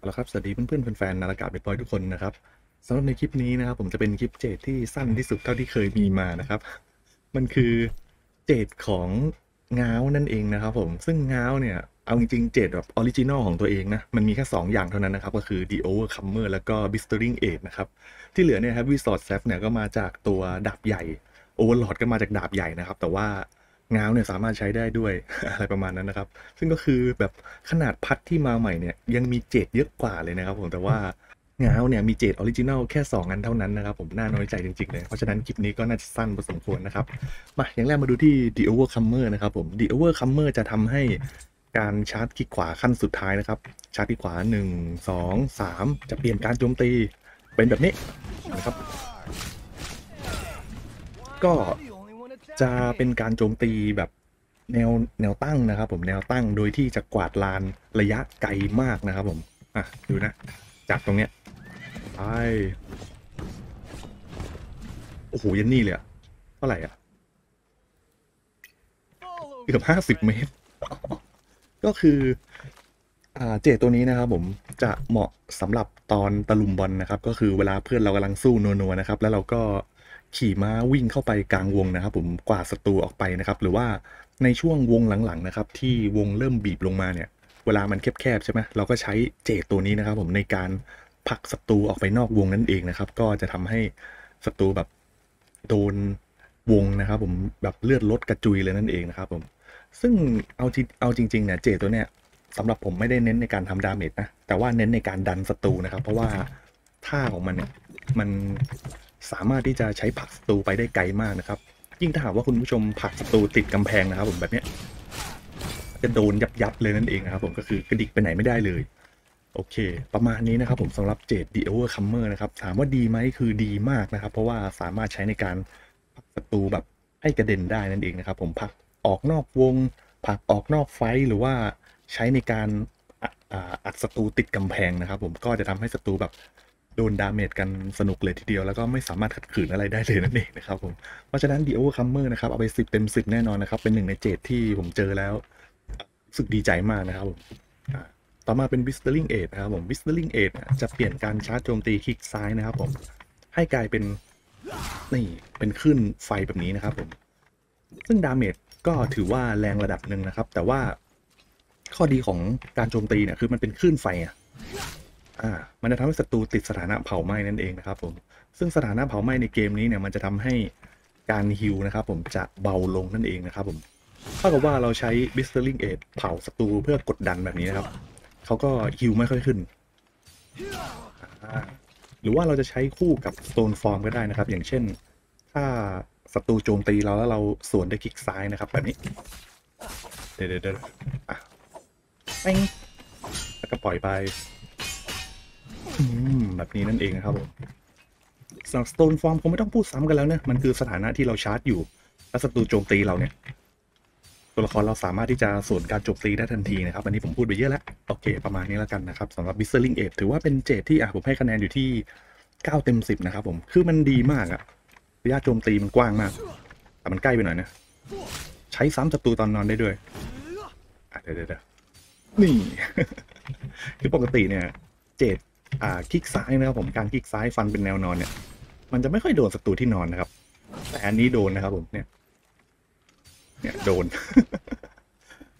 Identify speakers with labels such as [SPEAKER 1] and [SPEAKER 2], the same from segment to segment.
[SPEAKER 1] เอาละครับ สวัสดีเพื่อนๆแฟนๆ Naraka Bladepoint ทุกคนนะครับสำหรับในคลิปนี้นะครับ ผมจะเป็นคลิป Jade ที่สั้นที่สุดเท่าที่เคยมีมานะครับ มันคือ Jade ของง้าวนั่นเองนะครับ ผมซึ่งง้าวเนี่ย เอาจริงๆ Jade แบบ original ของตัวเองนะ มันมีแค่ 2 อย่างเท่านั้นนะครับ ก็คือ The Overcomer แล้วก็ Blistering Edge นะครับ ที่เหลือเนี่ยครับ Resort Zap เนี่ยก็มาจากตัวดาบใหญ่ Overlord ก็มาจากดาบใหญ่นะครับ แต่ว่า ง้าวเนี่ยสามารถใช้ได้ด้วยอะไรประมาณนั้นนะครับ ซึ่งก็คือแบบขนาดพัดที่มาใหม่เนี่ยยังมี Jade เยอะกว่าเลยนะครับผมแต่ว่าง้าวเนี่ยมี Jade original แค่ 2 อันเท่านั้นนะครับผมน่าน้อยใจจริงๆเลยเพราะฉะนั้นคลิปนี้ก็น่าจะสั้นพอสมควรนะครับมาอย่างแรกมาดูที่ The Overcomer นะครับผม The Overcomer จะทำให้การชาร์จคลิกขวาขั้นสุดท้ายนะครับ ชาร์จคลิกขวา 1 2 3 จะเปลี่ยนการโจมตีเป็นแบบนี้นะครับ ก็ จะเป็นการโจมตีแบบแนวแนวตั้งนะครับ ผมแนวตั้งโดยที่จะกวาดลานระยะไกลมากนะครับ ผมอะดูนะ จากตรงเนี้ยไปโอ้โหยันนี่เลยอะเท่าไหร่อะเกือบห้าสิบเมตร ก็คืออ่าเจตตัวนี้นะครับ ผมจะเหมาะสำหรับตอนตะลุมบอลนะครับ ก็คือเวลาเพื่อนเรากำลังสู้นัวๆนะครับ แล้วเราก็ ขี่ม้าวิ่งเข้าไปกลางวงนะครับ ผมกวาดศัตรูออกไปนะครับ หรือว่าในช่วงวงหลังๆนะครับ ที่วงเริ่มบีบลงมาเนี่ย เวลามันแคบๆใช่ไหมเราก็ใช้ Jade ตัวนี้นะครับ ผมในการผลักศัตรูออกไปนอกวงนั่นเองนะครับ ก็จะทำให้ศัตรูแบบโดนวงนะครับ ผมแบบเลือดลดกระจุยเลยนั่นเองนะครับ ผม ซึ่งเอาจริงเอาจริงๆเนี่ยเจตัวเนี้ยสำหรับผมไม่ได้เน้นในการทำ damage นะแต่ว่าเน้นในการดันศัตรูนะครับ เพราะว่าท่าของมันเนี่ยมัน สามารถที่จะใช้ผักศัตรูไปได้ไกลมากนะครับ ยิ่งถ้าหากว่าคุณผู้ชมผักศัตรูติดกำแพงนะครับ ผมแบบเนี้ยจะโดนยับยับเลยนั่นเองนะครับ ผมก็คือกระดิกไปไหนไม่ได้เลย โอเค ประมาณนี้นะครับ ผมสำหรับเจด The Overcomer นะครับถามว่าดีไหมคือดีมากนะครับ เพราะว่าสามารถใช้ในการผักศัตรูแบบให้กระเด็นได้นั่นเองนะครับ ผมผักออกนอกวง ผักออกนอกไฟหรือว่าใช้ในการอัดศัตรูติดกำแพงนะครับ ผมก็จะทำให้ศัตรูแบบ โดนดาเมจกันสนุกเลยทีเดียว แล้วก็ไม่สามารถขัดขืนอะไรได้เลยนั่นเองนะครับผมเพราะฉะนั้น The Overcomer นะครับ เอาไปสิบเต็มสิบแน่นอนนะครับ เป็นหนึ่งในเจดที่ผมเจอแล้วรู้สึกดีใจมากนะครับผมต่อมาเป็น Blistering Age นะครับผม Blistering Age เนี่ยจะเปลี่ยนการชาร์จโจมตีคลิกซ้ายนะครับผมให้กลายเป็นนี่เป็นขึ้นไฟแบบนี้นะครับผมซึ่ง damage ก็ถือว่าแรงระดับหนึ่งนะครับ แต่ว่าข้อดีของการโจมตีเนี่ยคือมันเป็นคลื่นไฟอะ มันจะทำให้ศัตรูติดสถานะเผาไหม้นั่นเองนะครับผมซึ่งสถานะเผาไหม้ในเกมนี้เนี่ยมันจะทำให้การ heal นะครับผมจะเบาลงนั่นเองนะครับผมเท่ากับว่าเราใช้ b i s t e r i n g Aid เผาศัตรูเพื่อกดดันแบบนี้นะครับเขาก็ heal ไม่ค่อยขึ้น หรือว่าเราจะใช้คู่กับ Stone Form ก็ได้นะครับ อย่างเช่น ถ้าศัตรูโจมตีเราแล้วเราสวนด้วยคลิกซ้ายนะครับ แบบนี้ เดี๋ยวเดี๋ยวเดี๋ยวอะแป้งแล้วก็ปล่อยไป แบบนี้นั่นเองนะครับผมสำหรับ Stone Form คงไม่ต้องพูดซ้ำกันแล้วนะมันคือสถานะที่เราชาร์จอยู่แล้วศัตรูโจมตีเราเนี่ย ตัวละครเราสามารถที่จะสวนการโจมตีได้ทันทีนะครับ อันนี้ผมพูดไปเยอะแล้ว โอเค ประมาณนี้แล้วกันนะครับสำหรับ b i s t e r i n g Age ถือว่าเป็นเจดที่อะผมให้คะแนนอยู่ที่ 9 เต็ม 10 นะครับผม คือมันดีมากอะระยะโจมตีมันกว้างมาก แต่มันใกล้ไปหน่อยนะ ใช้ซ้ำศัตรูตอนนอนได้ด้วยเดี๋ยวเดี๋ยวเดี๋ยวนี่ คือปกติเนี่ย เจด อ่าคลิกซ้ายนะครับผมการคลิกซ้ายฟันเป็นแนวนอนเนี่ย มันจะไม่ค่อยโดนศัตรูที่นอนนะครับ แต่อันนี้โดนนะครับผมเนี่ย เนี่ยโดน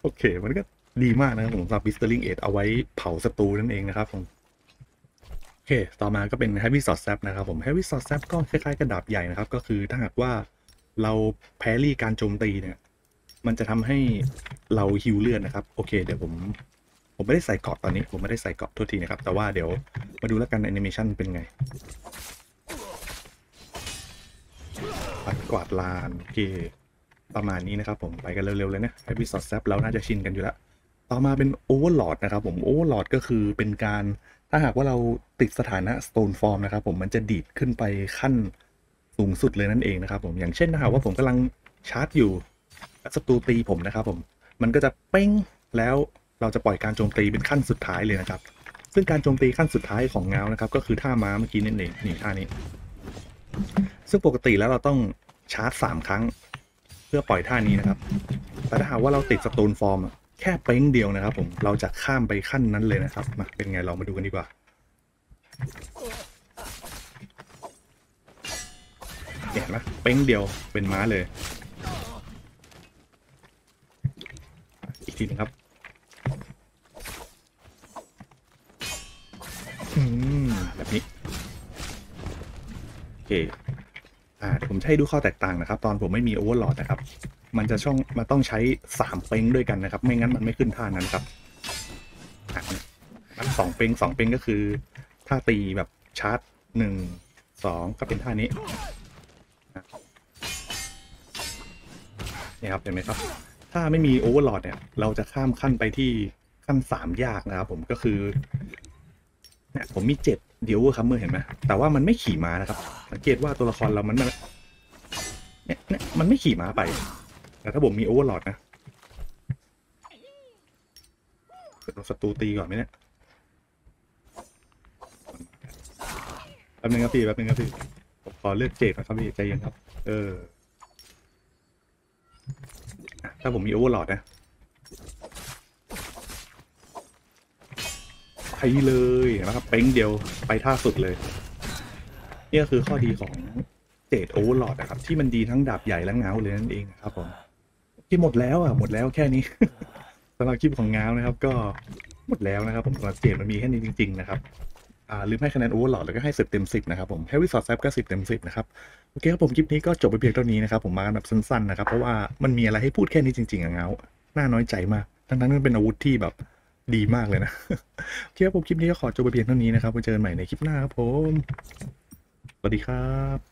[SPEAKER 1] โอเค มันก็ดีมากนะครับผมสำหรับ Blistering Age เอาไว้เผาศัตรูนั่นเองนะครับผมโอเค ต่อมาก็เป็น Heavy Sword Zap นะครับผม Heavy Sword Zap ก็คล้ายๆกระดาบใหญ่นะครับ ก็คือถ้าหากว่าเรา parry การโจมตีเนี่ย มันจะทำให้เราฮิวเลือดนะครับ โอเค เดี๋ยวผม ผมไม่ได้ใส่เกราะตอนนี้ ผมไม่ได้ใส่เกราะโทษทีนะครับ แต่ว่าเดี๋ยวมาดูแล้วกันแอนิเมชันเป็นไงปัดกวาดลานโอเคประมาณนี้นะครับผมไปกันเร็วๆเลยนะ Heavy Sword Zap เราน่าจะชินกันอยู่แล้วต่อมาเป็น Overlord นะครับผม Overlord ก็คือเป็นการถ้าหากว่าเราติดสถานะ Stone Form นะครับผมมันจะดีดขึ้นไปขั้นสูงสุดเลยนั่นเองนะครับผมอย่างเช่นถ้าหากว่าผมกำลังชาร์จอยู่แล้วศัตรูตีผมนะครับผมมันก็จะเป้งแล้ว เราจะปล่อยการโจมตีเป็นขั้นสุดท้ายเลยนะครับ ซึ่งการโจมตีขั้นสุดท้ายของเงานะครับ ก็คือท่าม้าเมื่อกี้นั่นเองนี่ท่านี้ ซึ่งปกติแล้วเราต้องชาร์จสามครั้ง เพื่อปล่อยท่านี้นะครับ แต่ถ้าหากว่าเราติดสโตนฟอร์มแค่เป้งเดียวนะครับ ผมเราจะข้ามไปขั้นนั้นเลยนะครับมาเป็นไงเรามาดูกันดีกว่าเห็นไหมเป้งเดียวเป็นม้าเลย อีกทีนึงครับ อืม แบบนี้ โอเคอ่าเดี๋ยวผมให้ดูข้อแตกต่างนะครับ ตอนผมไม่มีโอเวอร์ o อดนะครับ มันจะช่องมันต้องใช้สามเป้งด้วยกันนะครับ ไม่งั้นมันไม่ขึ้นท่านั้นครับมันสองเป้งสองเป้งก็คือ ถ้าตีแบบชาร์จหนึ่งสองก็เป็นท่านี้เนี่ยครับเห็นไหมครับ ถ้าไม่มีโอเวอร์ o อดเนี่ย เราจะข้ามขั้นไปที่ขั้นสามยากนะครับผมก็คือ เนี่ยผมมีเจ็ดเดี๋ยวครับเมื่อเห็นไหมแต่ว่ามันไม่ขี่ม้านะครับ สังเกตว่าตัวละครเรามันเนี่ยเนี่ยมันไม่ขี่ม้าไป แต่ถ้าผมมีโอเวอร์ o อดนะจะโดนศัตรูตีก่อนไหมเนี่ยแป๊บนึงครับพี่แป๊บนึงครับพี่ผมขอเลือกเจดนะครับพี่ใจเย็นครับ เออ ถ้าผมมีโอเวอร์ o อดนะ ไปเลยนะครับเป้งเดียวไปท่าสุดเลยนี่ก็คือข้อดีของ Jade Overlord นะครับ ที่มันดีทั้งดาบใหญ่และง้าวเลยนั่นเองครับผมที่หมดแล้วอะหมดแล้วแค่นี้สำหรับคลิปของง้าวนะครับ ก็หมดแล้วนะครับ ผมสำหรับ Jade มันมีแค่นี้จริง ๆ นะครับอ่าลืมให้คะแนน Overlord แล้วก็ให้สิบเต็มสิบนะครับผม Parry Sword Zap ก็สิบเต็มสิบนะครับ โอเคครับผม คลิปนี้ก็จบไปเพียงเท่านี้นะครับ ผมมากันแบบสั้น ๆ นะครับ เพราะว่ามันมีอะไรให้พูดแค่นี้จริง ๆอะง้าว น่าน้อยใจมาก ทั้งๆที่มันเป็นอาวุธที่แบบ ดีมากเลยนะโอเคครับผมคลิปนี้ก็ขอจบไปเพียงเท่านี้นะครับไว้เจอกันใหม่ในคลิปหน้าครับผม สวัสดีครับ